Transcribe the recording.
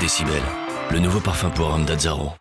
Décibel, le nouveau parfum pour homme d'Azzaro.